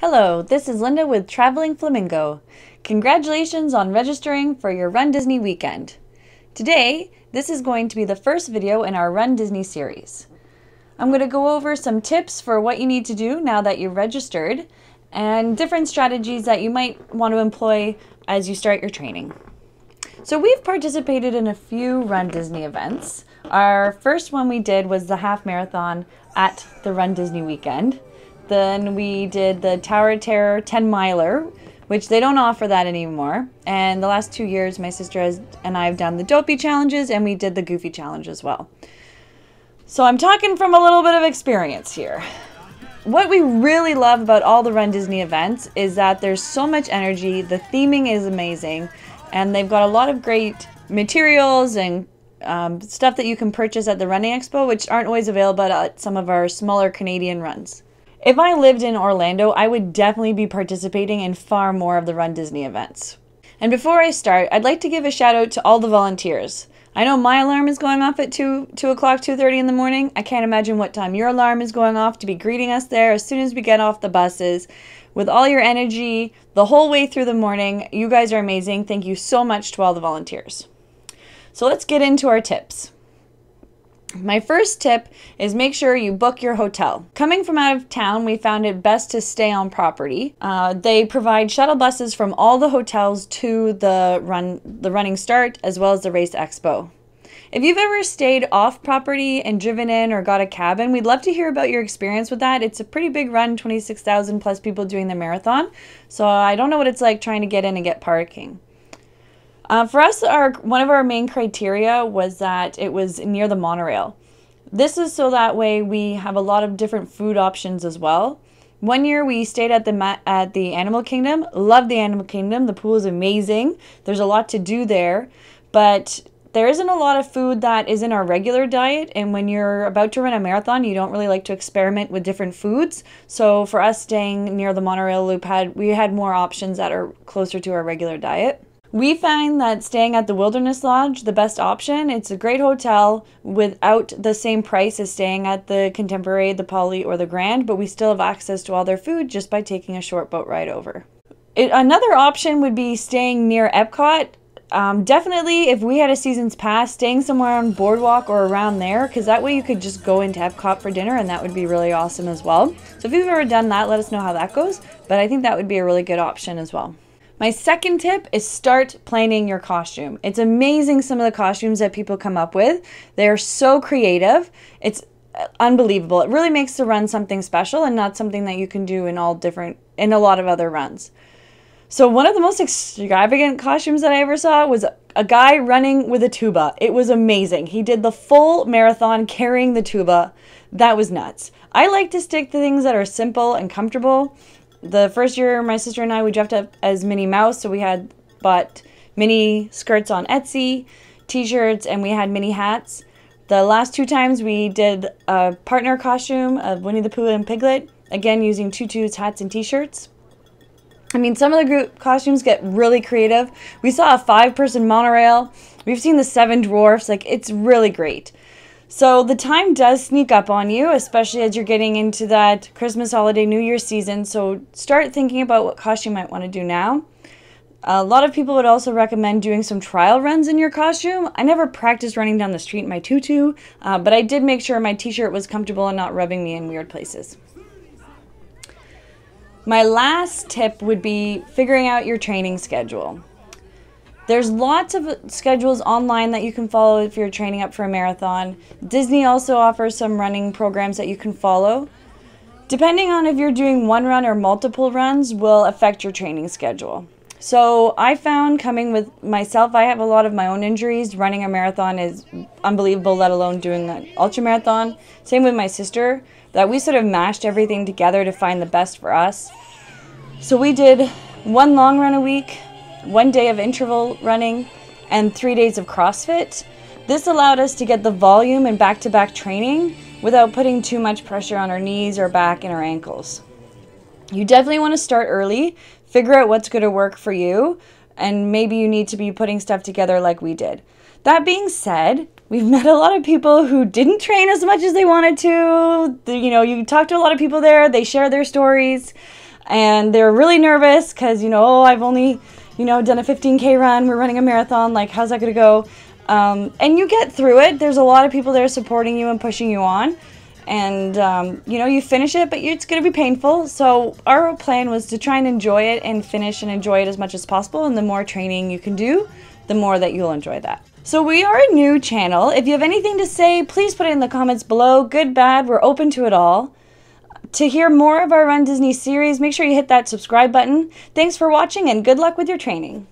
Hello, this is Linda with Traveling Flamingo. Congratulations on registering for your Run Disney weekend. Today, this is going to be the first video in our Run Disney series. I'm going to go over some tips for what you need to do now that you've registered and different strategies that you might want to employ as you start your training. So we've participated in a few Run Disney events. Our first one we did was the half marathon at the Run Disney weekend. Then we did the Tower of Terror 10 miler, which they don't offer that anymore. And the last two years, my sister has, and I have done the Dopey challenges and we did the Goofy challenge as well. So I'm talking from a little bit of experience here. What we really love about all the Run Disney events is that there's so much energy, the theming is amazing, and they've got a lot of great materials and um, stuff that you can purchase at the Running Expo, which aren't always available at some of our smaller Canadian runs. If I lived in Orlando, I would definitely be participating in far more of the Run Disney events. And before I start, I'd like to give a shout out to all the volunteers. I know my alarm is going off at 2, 2 o'clock, 2.30 in the morning. I can't imagine what time your alarm is going off to be greeting us there as soon as we get off the buses. With all your energy, the whole way through the morning, you guys are amazing. Thank you so much to all the volunteers. So let's get into our tips. My first tip is make sure you book your hotel. Coming from out of town, we found it best to stay on property. Uh, they provide shuttle buses from all the hotels to the run, the running start, as well as the race expo. If you've ever stayed off property and driven in or got a cabin, we'd love to hear about your experience with that. It's a pretty big run, 26,000 plus people doing the marathon. So I don't know what it's like trying to get in and get parking. Uh, for us, our one of our main criteria was that it was near the monorail. This is so that way we have a lot of different food options as well. One year we stayed at the at the Animal Kingdom. Love the Animal Kingdom. The pool is amazing. There's a lot to do there, but there isn't a lot of food that is in our regular diet. And when you're about to run a marathon, you don't really like to experiment with different foods. So for us, staying near the monorail loop had we had more options that are closer to our regular diet. We find that staying at the Wilderness Lodge the best option. It's a great hotel without the same price as staying at the Contemporary, the Poly, or the Grand, but we still have access to all their food just by taking a short boat ride over. It, another option would be staying near Epcot. Um, definitely, if we had a season's pass, staying somewhere on Boardwalk or around there, because that way you could just go into Epcot for dinner, and that would be really awesome as well. So if you've ever done that, let us know how that goes. But I think that would be a really good option as well. My second tip is start planning your costume. It's amazing some of the costumes that people come up with. They're so creative. It's uh, unbelievable. It really makes the run something special and not something that you can do in all different in a lot of other runs. So one of the most extravagant costumes that I ever saw was a guy running with a tuba. It was amazing. He did the full marathon carrying the tuba. That was nuts. I like to stick to things that are simple and comfortable the first year my sister and I we dressed up as Minnie Mouse, so we had bought mini skirts on Etsy, t-shirts, and we had mini hats. The last two times we did a partner costume of Winnie the Pooh and Piglet, again using tutus, hats, and t-shirts. I mean, some of the group costumes get really creative. We saw a five-person monorail. We've seen the Seven Dwarfs. Like, it's really great. So the time does sneak up on you, especially as you're getting into that Christmas holiday, New Year season. So start thinking about what costume you might want to do now. A lot of people would also recommend doing some trial runs in your costume. I never practiced running down the street in my tutu, uh, but I did make sure my t-shirt was comfortable and not rubbing me in weird places. My last tip would be figuring out your training schedule. There's lots of schedules online that you can follow if you're training up for a marathon. Disney also offers some running programs that you can follow. Depending on if you're doing one run or multiple runs will affect your training schedule. So I found coming with myself, I have a lot of my own injuries. Running a marathon is unbelievable, let alone doing an ultra marathon. Same with my sister, that we sort of mashed everything together to find the best for us. So we did one long run a week, one day of interval running, and three days of CrossFit. This allowed us to get the volume and back to back training without putting too much pressure on our knees, our back, and our ankles. You definitely want to start early, figure out what's going to work for you, and maybe you need to be putting stuff together like we did. That being said, we've met a lot of people who didn't train as much as they wanted to. You know, you talk to a lot of people there, they share their stories and they're really nervous because you know oh I've only you know done a 15k run we're running a marathon like how's that gonna go? Um, and you get through it. There's a lot of people there supporting you and pushing you on. And um, you know you finish it but it's to be painful. So our plan was to try and enjoy it and finish and enjoy it as much as possible. And the more training you can do the more that you'll enjoy that. So we are a new channel. If you have anything to say please put it in the comments below. Good bad we're open to it all to hear more of our Run Disney series, make sure you hit that subscribe button. Thanks for watching and good luck with your training.